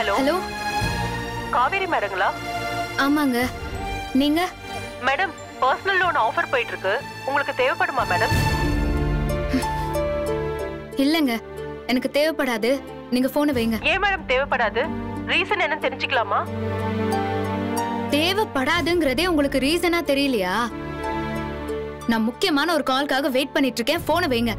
Hello. Hello. Kaveri மேடங்களா? ஆமாங்க. நீங்க? Madam personal loan offer போயிட்டு இருக்கு உங்களுக்கு தேவைப்படுமா மேடம்? இல்லங்க. எனக்கு தேவைப்படாது. நீங்க போனை வைங்க. ஏன் மேடம் தேவைப்படாது? ரீசன் என்ன தெரிஞ்சுக்கலாமா? தேவைப்படாதுங்கிறதே உங்களுக்கு ரீசனா தெரியலையா? நான் முக்கியமான ஒரு கால்க்காக வெயிட் பண்ணிட்டு இருக்கேன். போனை வைங்க.